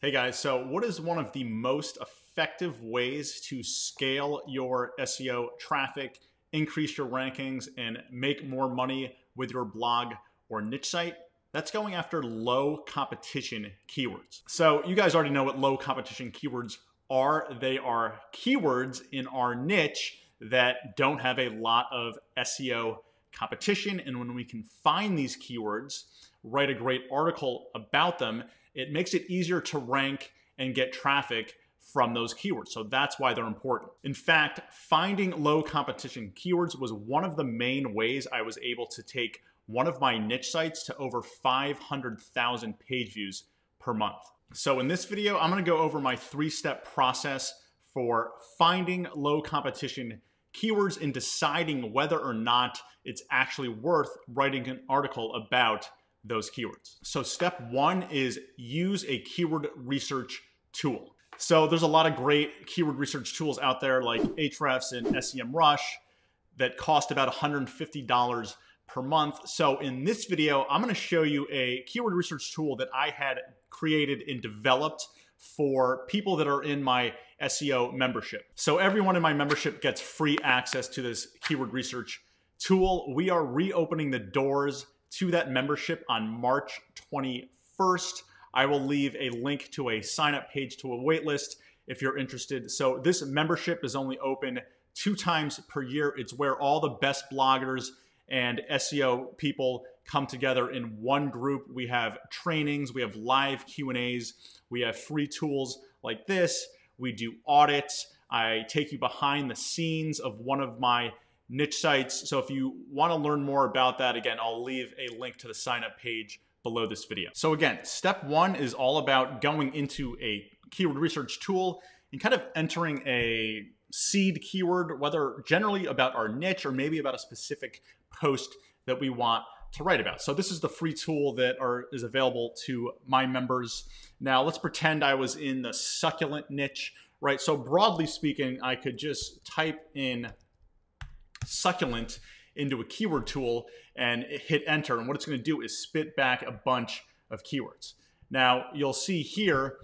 Hey guys, so what is one of the most effective ways to scale your SEO traffic, increase your rankings, and make more money with your blog or niche site? That's going after low competition keywords. So, you guys already know what low competition keywords are. They are keywords in our niche that don't have a lot of SEO competition. And when we can find these keywords, write a great article about them, it makes it easier to rank and get traffic from those keywords. So that's why they're important. In fact, finding low competition keywords was one of the main ways I was able to take one of my niche sites to over 500,000 page views per month. So in this video, I'm gonna go over my three-step process for finding low competition keywords and deciding whether or not it's actually worth writing an article about those keywords. So step one is use a keyword research tool. So there's a lot of great keyword research tools out there like Ahrefs and SEMrush that cost about $150 per month. So in this video, I'm gonna show you a keyword research tool that I had created and developed for people that are in my SEO membership. So everyone in my membership gets free access to this keyword research tool. We are reopening the doors to that membership on March 21st. I will leave a link to a sign up page to a waitlist if you're interested. So, this membership is only open two times per year. It's where all the best bloggers and SEO people come together in one group. We have trainings, we have live Q&As, we have free tools like this. We do audits. I take you behind the scenes of one of my niche sites. So if you want to learn more about that, again, I'll leave a link to the sign up page below this video. So again, step one is all about going into a keyword research tool and kind of entering a seed keyword, whether generally about our niche or maybe about a specific post that we want to write about. So this is the free tool that are, is available to my members. Now let's pretend I was in the succulent niche, right? So broadly speaking, I could just type in succulent into a keyword tool and hit enter. And what it's going to do is spit back a bunch of keywords. Now, you'll see here,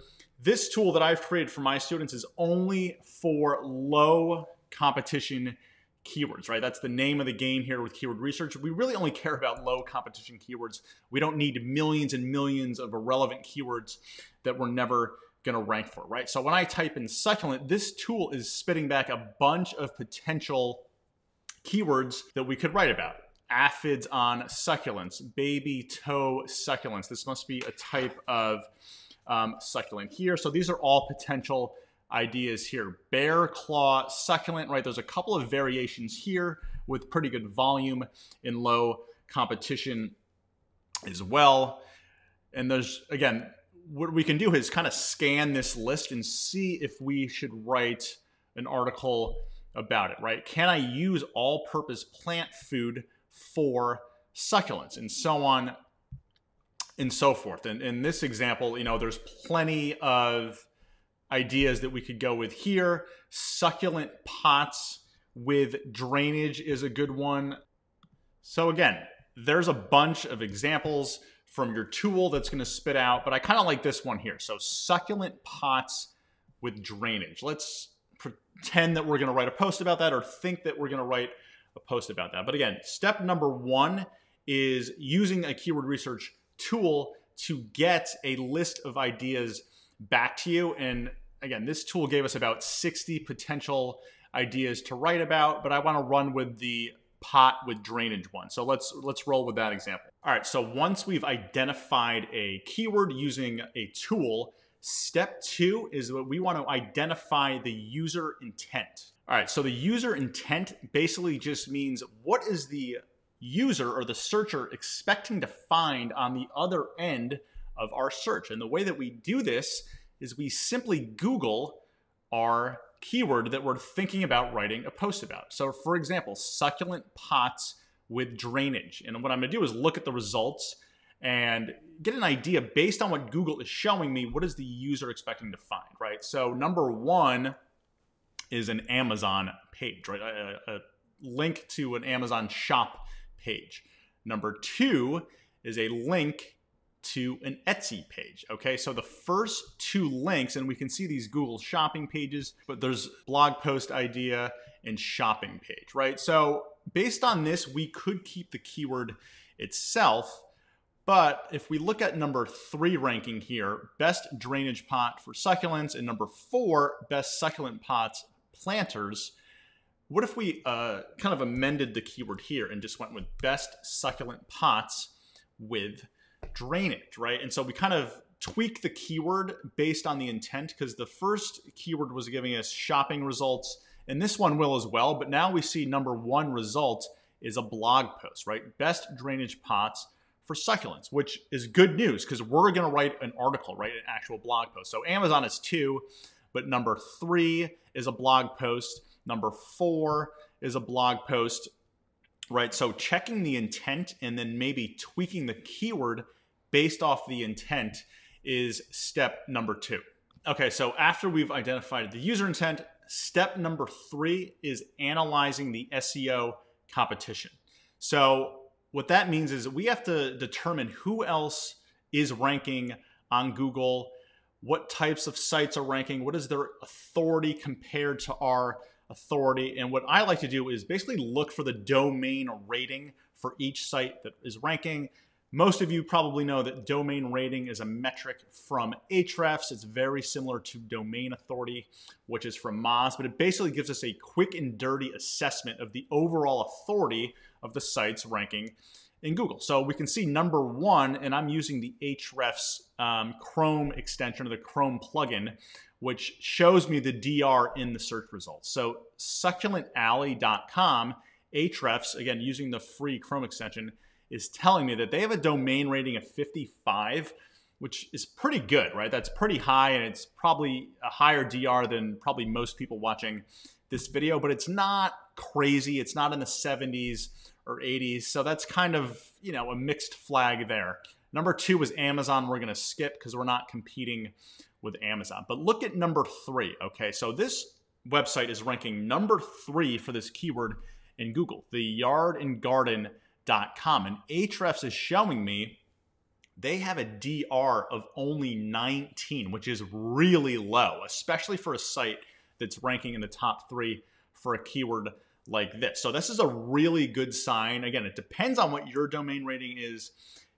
this tool that I've created for my students is only for low competition keywords, right? That's the name of the game here with keyword research. We really only care about low competition keywords. We don't need millions and millions of irrelevant keywords that we're never going to rank for, right? So when I type in succulent, this tool is spitting back a bunch of potential keywords that we could write about. Aphids on succulents, baby toe succulents. This must be a type of um, succulent here. So these are all potential ideas here. Bear claw succulent, right? There's a couple of variations here with pretty good volume in low competition as well. And there's, again, what we can do is kind of scan this list and see if we should write an article about it, right? Can I use all purpose plant food for succulents and so on and so forth? And in this example, you know, there's plenty of ideas that we could go with here. Succulent pots with drainage is a good one. So again, there's a bunch of examples from your tool that's going to spit out, but I kind of like this one here. So succulent pots with drainage. Let's pretend that we're going to write a post about that or think that we're going to write a post about that. But again, step number one is using a keyword research tool to get a list of ideas back to you. And again, this tool gave us about 60 potential ideas to write about, but I want to run with the pot with drainage one. So let's let's roll with that example. All right, so once we've identified a keyword using a tool, Step two is what we want to identify the user intent. All right, so the user intent basically just means what is the user or the searcher expecting to find on the other end of our search. And the way that we do this is we simply Google our keyword that we're thinking about writing a post about. So, for example, succulent pots with drainage. And what I'm going to do is look at the results and get an idea based on what Google is showing me, what is the user expecting to find, right? So number one is an Amazon page, right? A, a link to an Amazon shop page. Number two is a link to an Etsy page. Okay, so the first two links, and we can see these Google shopping pages, but there's blog post idea and shopping page, right? So based on this, we could keep the keyword itself. But if we look at number three ranking here, best drainage pot for succulents, and number four, best succulent pots planters, what if we uh, kind of amended the keyword here and just went with best succulent pots with drainage, right? And so we kind of tweak the keyword based on the intent because the first keyword was giving us shopping results, and this one will as well. But now we see number one result is a blog post, right? Best drainage pots for succulents, which is good news because we're going to write an article, right? An actual blog post. So Amazon is two, but number three is a blog post. Number four is a blog post right? So checking the intent and then maybe tweaking the keyword based off the intent is step number two. Okay, so after we've identified the user intent, step number three is analyzing the SEO competition. So what that means is we have to determine who else is ranking on Google, what types of sites are ranking, what is their authority compared to our authority. And what I like to do is basically look for the domain rating for each site that is ranking. Most of you probably know that domain rating is a metric from Ahrefs. It's very similar to domain authority, which is from Moz, but it basically gives us a quick and dirty assessment of the overall authority of the site's ranking in Google. So we can see number one, and I'm using the Ahrefs um, Chrome extension or the Chrome plugin, which shows me the DR in the search results. So succulentalley.com, Ahrefs, again, using the free Chrome extension, is telling me that they have a domain rating of 55, which is pretty good, right? That's pretty high, and it's probably a higher DR than probably most people watching this video, but it's not crazy. It's not in the 70s or 80s. So that's kind of, you know, a mixed flag there. Number two was Amazon. We're going to skip because we're not competing with Amazon. But look at number three. Okay, so this website is ranking number three for this keyword in Google, the yardandgarden.com. And Ahrefs is showing me they have a DR of only 19, which is really low, especially for a site that's ranking in the top three for a keyword like this. So this is a really good sign. Again, it depends on what your domain rating is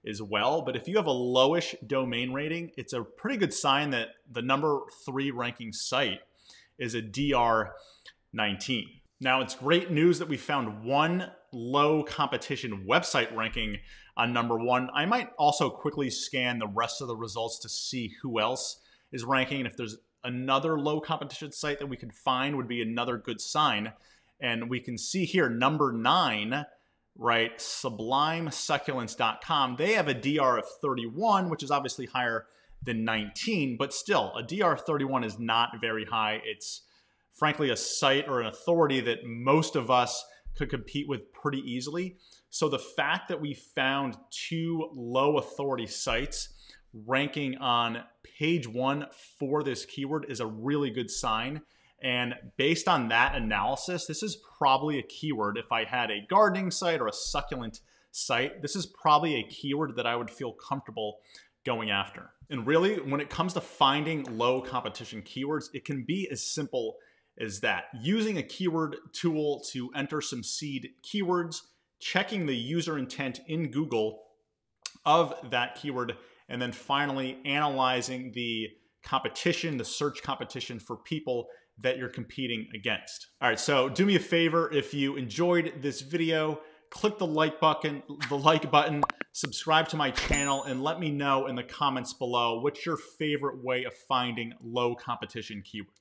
as well. But if you have a lowish domain rating, it's a pretty good sign that the number three ranking site is a DR 19. Now, it's great news that we found one low competition website ranking on number one. I might also quickly scan the rest of the results to see who else is ranking. And if there's another low competition site that we could find, would be another good sign. And we can see here, number nine, right, sublimesucculents.com, they have a DR of 31, which is obviously higher than 19, but still, a DR 31 is not very high. It's frankly a site or an authority that most of us could compete with pretty easily. So the fact that we found two low authority sites ranking on page one for this keyword is a really good sign. And based on that analysis, this is probably a keyword. If I had a gardening site or a succulent site, this is probably a keyword that I would feel comfortable going after. And really, when it comes to finding low competition keywords, it can be as simple as that. Using a keyword tool to enter some seed keywords, checking the user intent in Google of that keyword, and then finally analyzing the competition, the search competition for people that you're competing against. All right, so do me a favor if you enjoyed this video, click the like button, the like button, subscribe to my channel, and let me know in the comments below what's your favorite way of finding low competition keywords.